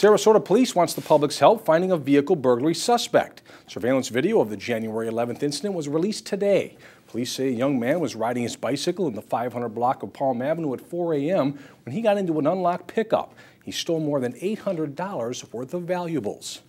Sarasota Police wants the public's help finding a vehicle burglary suspect. Surveillance video of the January 11th incident was released today. Police say a young man was riding his bicycle in the 500 block of Palm Avenue at 4 a.m. when he got into an unlocked pickup. He stole more than $800 worth of valuables.